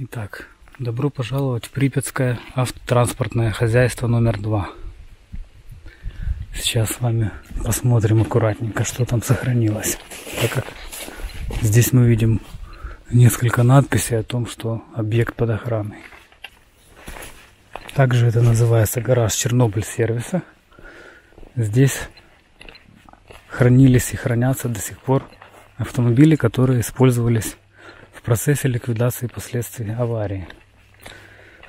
Итак, добро пожаловать в Припятское автотранспортное хозяйство номер два. Сейчас с вами посмотрим аккуратненько, что там сохранилось. Так как здесь мы видим несколько надписей о том, что объект под охраной. Также это называется гараж Чернобыль сервиса. Здесь хранились и хранятся до сих пор автомобили, которые использовались в процессе ликвидации последствий аварии.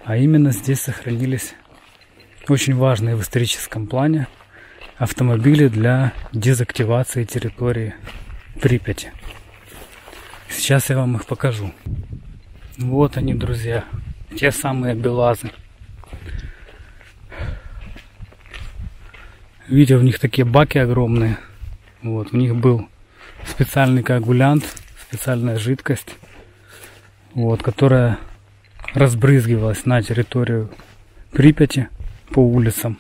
А именно здесь сохранились очень важные в историческом плане автомобили для дезактивации территории Припяти. Сейчас я вам их покажу. Вот они, друзья, те самые Белазы. Видите, в них такие баки огромные. Вот, в них был специальный коагулянт, специальная жидкость, вот, которая разбрызгивалась на территорию Припяти по улицам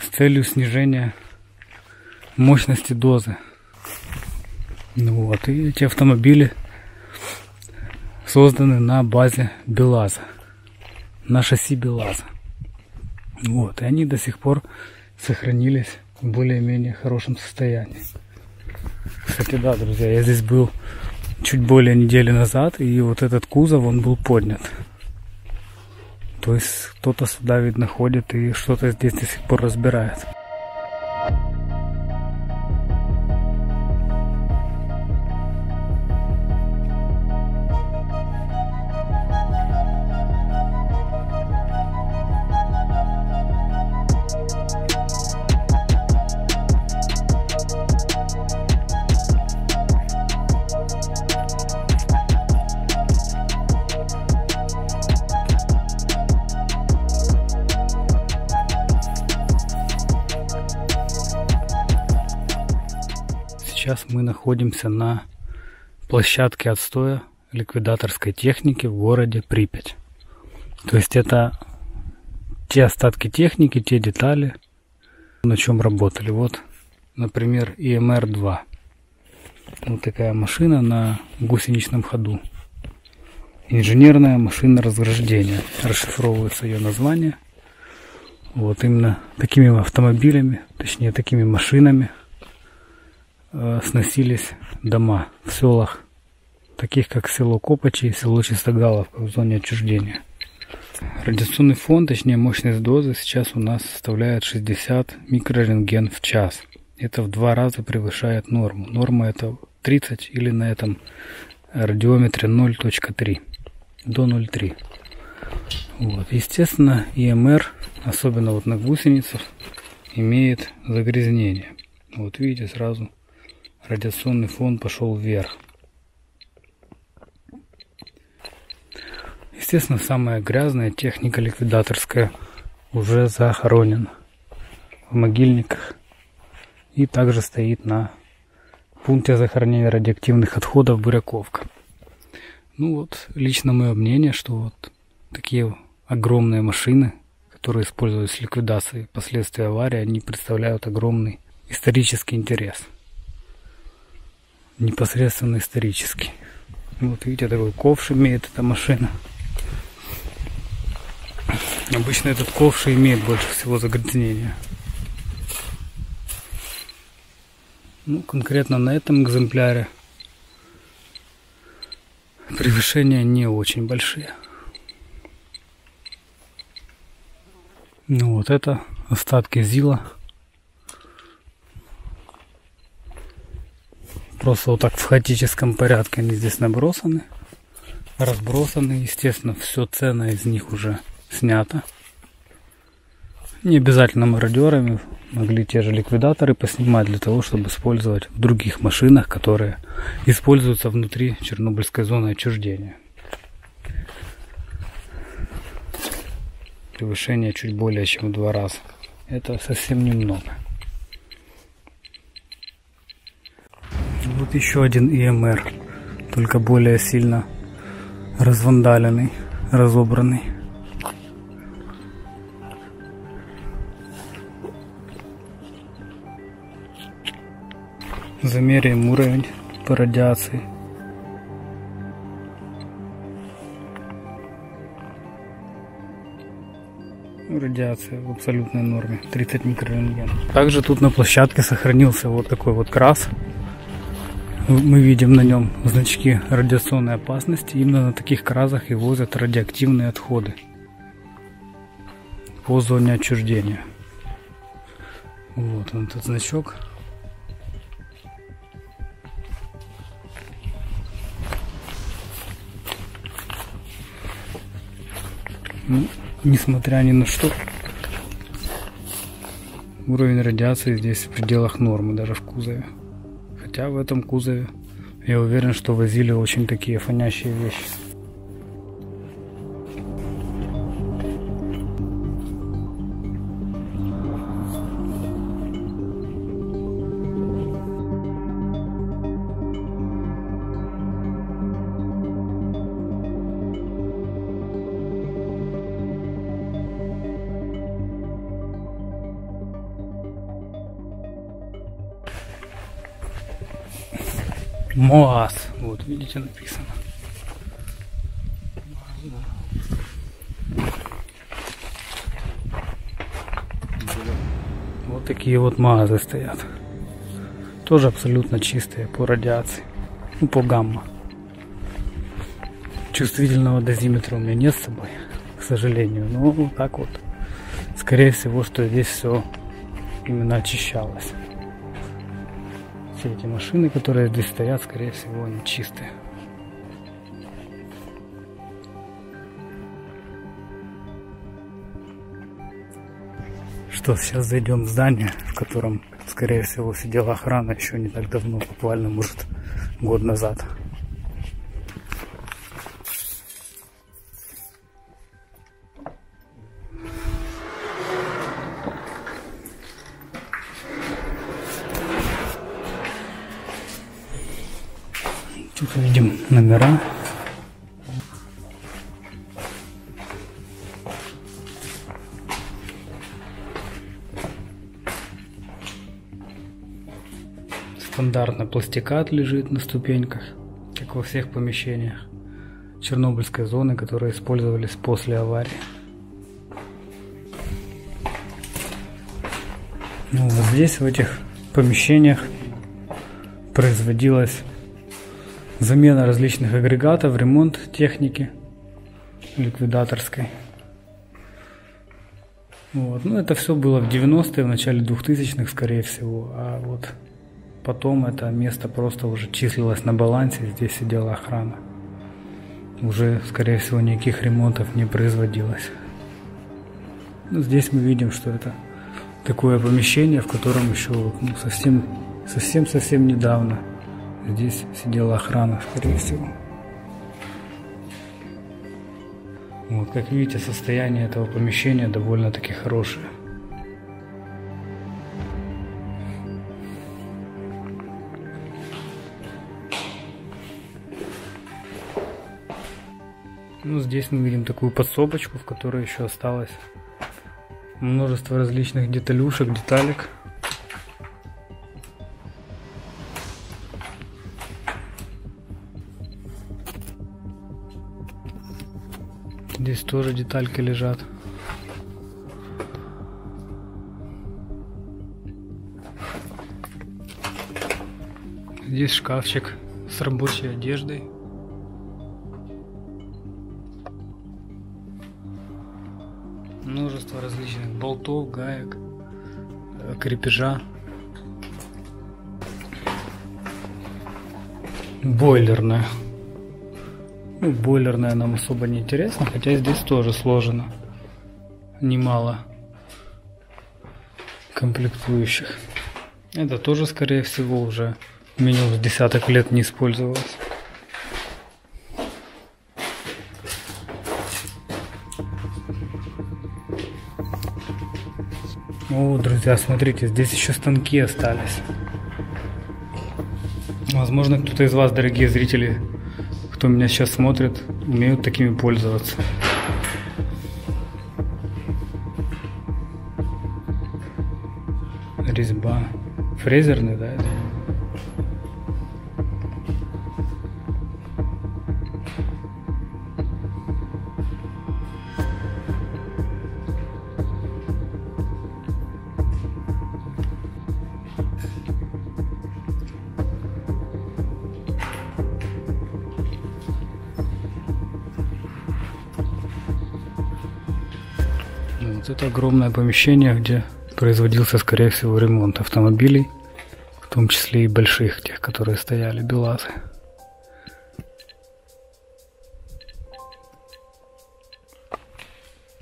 с целью снижения мощности дозы. Ну вот, и эти автомобили созданы на базе Белаза, на шасси Белаза. Вот, и они до сих пор сохранились в более-менее хорошем состоянии. Кстати, да, друзья, я здесь был чуть более недели назад, и вот этот кузов, он был поднят. То есть кто-то сюда, видно, ходит и что-то здесь до сих пор разбирает. Сейчас мы находимся на площадке отстоя ликвидаторской техники в городе Припять. То есть это те остатки техники, те детали, на чем работали. Вот, например, ИМР-2. Вот такая машина на гусеничном ходу. Инженерная машина разграждения. Расшифровывается ее название. Вот именно такими автомобилями, точнее такими машинами – сносились дома в селах, таких как село Копачи и село Чистогаловка в зоне отчуждения. Радиационный фон, точнее мощность дозы сейчас у нас составляет 60 микрорентген в час. Это в два раза превышает норму. Норма это 30 или на этом радиометре 0.3 до 0.3. Вот. Естественно, ИМР, особенно вот на гусеницах, имеет загрязнение. Вот видите сразу радиационный фон пошел вверх. Естественно, самая грязная техника ликвидаторская уже захоронена в могильниках и также стоит на пункте захоронения радиоактивных отходов Буряковка. Ну вот, лично мое мнение, что вот такие огромные машины, которые используются в ликвидации последствий аварии, они представляют огромный исторический интерес – непосредственно исторический. Вот видите, такой ковш имеет эта машина. Обычно этот ковш имеет больше всего загрязнения. Ну, конкретно на этом экземпляре превышения не очень большие. Ну вот это остатки ЗИЛа Просто вот так в хаотическом порядке они здесь набросаны, разбросаны. Естественно, все ценное из них уже снято. Не обязательно мародерами, могли те же ликвидаторы поснимать для того, чтобы использовать в других машинах, которые используются внутри Чернобыльской зоны отчуждения. Превышение чуть более чем в два раза. Это совсем немного. Вот еще один ИМР, только более сильно развандаленный, разобранный. Замеряем уровень по радиации. радиация в абсолютной норме 30 микрорентген также тут на площадке сохранился вот такой вот крас мы видим на нем значки радиационной опасности. Именно на таких кразах и возят радиоактивные отходы по зоне отчуждения. Вот он этот значок. Ну, несмотря ни на что, уровень радиации здесь в пределах нормы, даже в кузове. Хотя в этом кузове я уверен, что возили очень такие фонящие вещи. МОАС. Вот, видите, написано. Вот такие вот МААЗы стоят. Тоже абсолютно чистые по радиации. Ну, по гамма. Чувствительного дозиметра у меня нет с собой, к сожалению. Но вот так вот. Скорее всего, что здесь все именно очищалось все эти машины, которые здесь стоят, скорее всего, они чистые. Что, сейчас зайдем в здание, в котором, скорее всего, сидела охрана еще не так давно, буквально, может, год назад. Тут видим номера. Стандартно пластикат лежит на ступеньках, как во всех помещениях Чернобыльской зоны, которые использовались после аварии. Ну, вот здесь, в этих помещениях, производилась замена различных агрегатов, ремонт техники ликвидаторской. Вот. Ну, это все было в 90-е, в начале 2000-х, скорее всего. А вот потом это место просто уже числилось на балансе, здесь сидела охрана. Уже, скорее всего, никаких ремонтов не производилось. Ну, здесь мы видим, что это такое помещение, в котором еще ну, совсем, совсем, совсем недавно – Здесь сидела охрана, скорее всего. Вот, как видите, состояние этого помещения довольно-таки хорошее. Ну, здесь мы видим такую подсобочку, в которой еще осталось множество различных деталюшек, деталек. Здесь тоже детальки лежат. Здесь шкафчик с рабочей одеждой. Множество различных болтов, гаек, э, крепежа. Бойлерная. Ну, бойлерная нам особо не интересно, хотя здесь тоже сложено немало комплектующих. Это тоже, скорее всего, уже минимум десяток лет не использовалось. О, друзья, смотрите, здесь еще станки остались. Возможно, кто-то из вас, дорогие зрители, кто меня сейчас смотрит, умеют такими пользоваться. Резьба. Фрезерный, да? Вот это огромное помещение, где производился, скорее всего, ремонт автомобилей, в том числе и больших, тех, которые стояли, БелАЗы.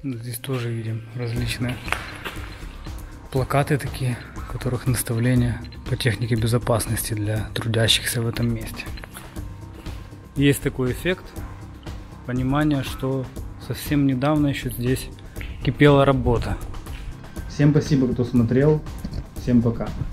Здесь тоже видим различные плакаты такие, в которых наставления по технике безопасности для трудящихся в этом месте. Есть такой эффект понимания, что совсем недавно еще здесь кипела работа. Всем спасибо, кто смотрел. Всем пока.